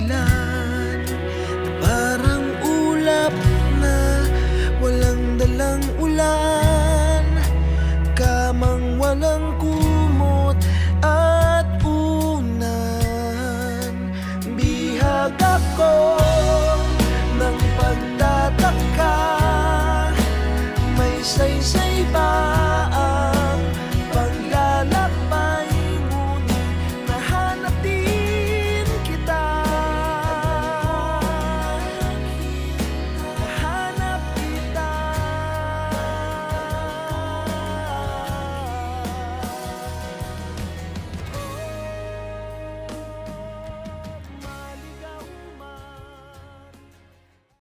dahilan Parang ulap na walang dalang ulan. Kamang walang kumot at unan. Bihag ako ng pagtataka. May saysay ba?